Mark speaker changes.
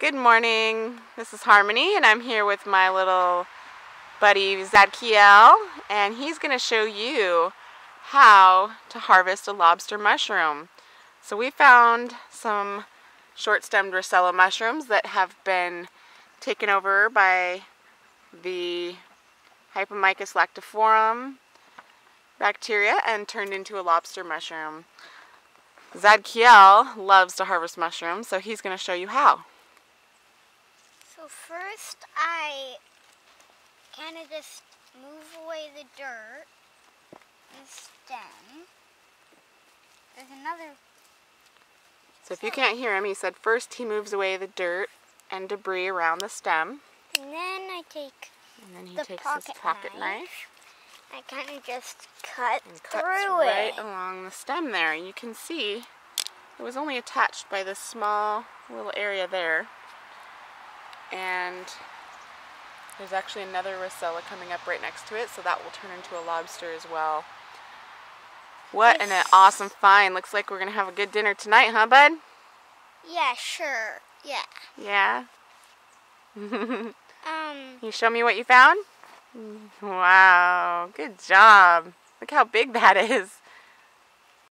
Speaker 1: Good morning. This is Harmony, and I'm here with my little buddy Tzadkiel, and he's going to show you how to harvest a lobster mushroom. So we found some short-stemmed Russula mushrooms that have been taken over by the Hypomyces lactifluorum bacteria and turned into a lobster mushroom. Tzadkiel loves to harvest mushrooms, so he's going to show you how.
Speaker 2: So first I kind of just move away the dirt, and stem. There's another.
Speaker 1: So if you can't hear him, he said first he moves away the dirt and debris around the stem.
Speaker 2: And then I take
Speaker 1: And then he
Speaker 2: the
Speaker 1: takes
Speaker 2: pocket
Speaker 1: his pocket
Speaker 2: knife.
Speaker 1: knife,
Speaker 2: I kind of just cut
Speaker 1: and
Speaker 2: through
Speaker 1: right
Speaker 2: it.
Speaker 1: along the stem there. You can see it was only attached by this small little area there. And there's actually another Russula coming up right next to it, so that will turn into a lobster as well. What an awesome find. Looks like we're going to have a good dinner tonight, huh, bud?
Speaker 2: Yeah, sure. Yeah.
Speaker 1: Yeah.
Speaker 2: Um.
Speaker 1: you show me what you found? Wow, good job. Look how big that is.